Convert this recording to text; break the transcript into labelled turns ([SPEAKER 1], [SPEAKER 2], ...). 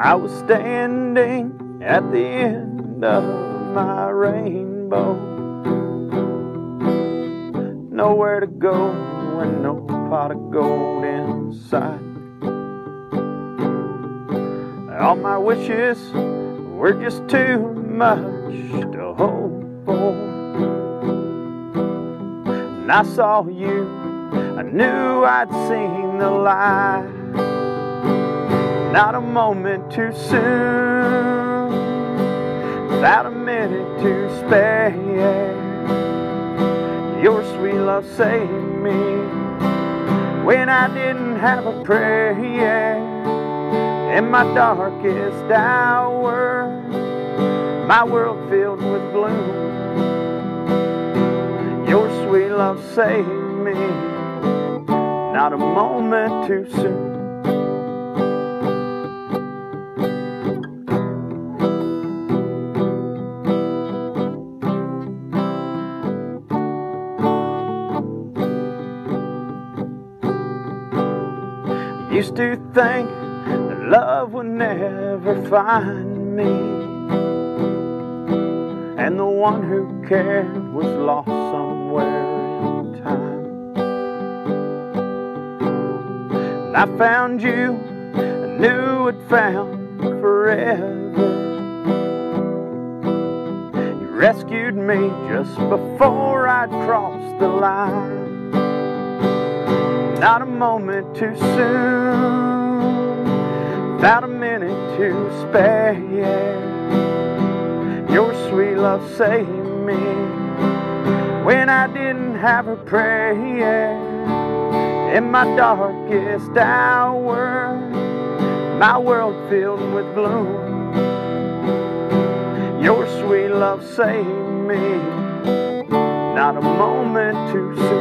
[SPEAKER 1] I was standing at the end of my rainbow. Nowhere to go and no pot of gold inside. All my wishes were just too much to hope for. And I saw you, I knew I'd seen the light. Not a moment too soon, without a minute to spare. Your sweet love saved me when I didn't have a prayer. In my darkest hour, my world filled with gloom. Your sweet love saved me, not a moment too soon. Used to think that love would never find me, and the one who cared was lost somewhere in time. And I found you, I knew it found forever. You rescued me just before I'd crossed the line not a moment too soon, not a minute to spare. Your sweet love saved me when I didn't have a prayer. In my darkest hour, my world filled with gloom. Your sweet love saved me, not a moment too soon.